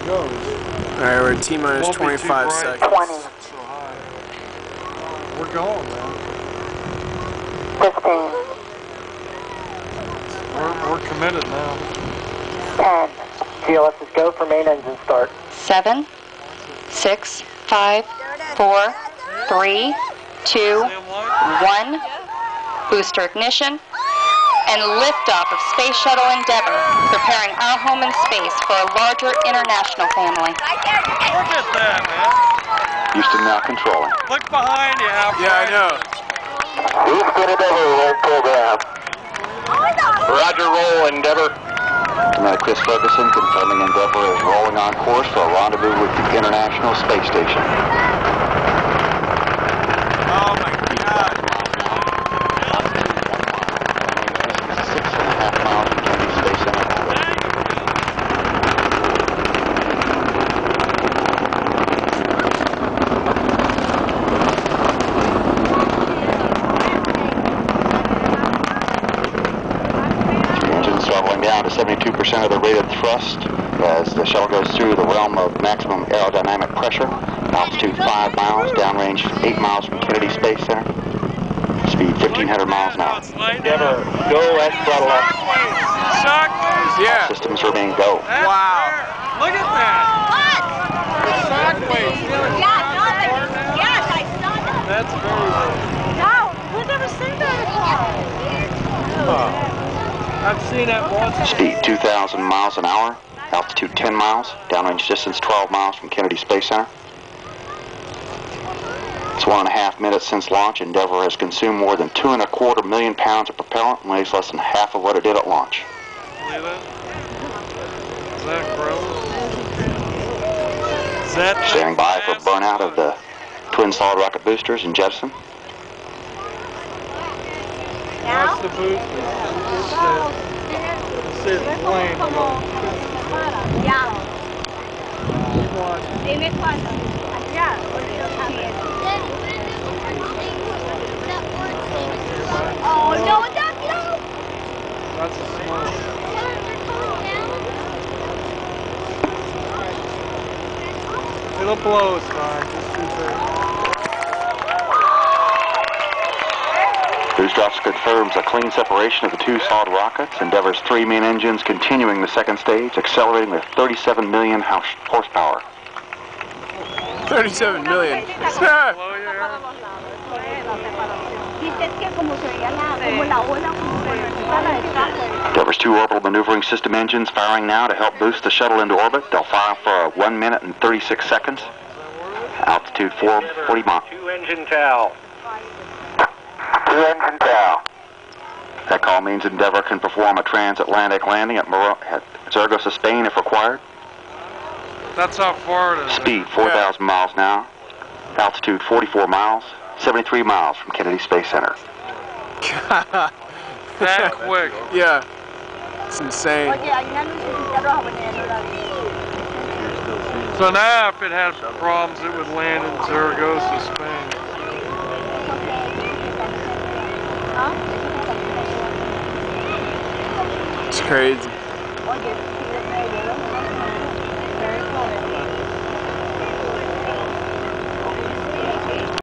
it goes. Alright, we're at T minus Won't be too 25 seconds. 20, So. We're going, man. 15, We're, we're committed now. 10. GLS is go for main engine start. Seven, six, five, four, three, two, one. Booster ignition and liftoff of Space Shuttle Endeavour, preparing our home in space for a larger international family. Look at that, man. Houston now controlling. Look behind you, how Yeah, I know. Houston Endeavor, roll program. Roger, roll Endeavor. Commander Chris Ferguson confirming Endeavor is rolling on course for a rendezvous with the International Space Station. Oh my god. Six and a half miles from Kennedy Space Center. The engine's throttling down to 72% of the rated thrust as the shuttle goes through the realm of maximum aerodynamic pressure. Altitude 5 miles, downrange 8 miles from Kennedy Space Center. Speed 1,500 miles an hour. Endeavor, go at throttle up. Shockwaves. Yeah. Systems remain go. That's Wow. there. Look at oh, that. The shockwaves. Yes, I saw that. That's very good. No, who's ever seen that before? I've seen it once. Speed 2,000 miles an hour. Altitude 10 miles. Downrange distance 12 miles from Kennedy Space Center. It's one and a half minutes since launch. Endeavour has consumed more than two and a quarter million pounds of propellant and weighs less than half of what it did at launch. Is that gross? Is that Standing by for burnout of the twin solid rocket boosters and jettison. That's the booster. Just sit. Sit plane. Ya. Dime cuándo. Allá, porque yo. Oh, no, oh, that, no. That's a smoke. It'll blow, it's fine. Just do that. Booster officer confirms a clean separation of the two solid rockets. Endeavour's three main engines continuing the second stage, accelerating with 37 million horsepower. 37 million. Blow your air. Dices que como se veía la, como la ola, como se veía la de Endeavour's two orbital maneuvering system engines firing now to help boost the shuttle into orbit. They'll fire for 1 minute and 36 seconds. Altitude 440 miles. Two engine TAL. Two engine down. That call means Endeavour can perform a transatlantic landing at, Moro- at Zaragoza, Spain if required. That's how far it is. Speed 4,000 miles an hour. Altitude 44 miles. 73 miles from Kennedy Space Center. That quick. yeah. It's insane. Oye, hay una lucecita roja poniendo la So now if it had problems, it would land in Zaragoza, Spain. It's crazy.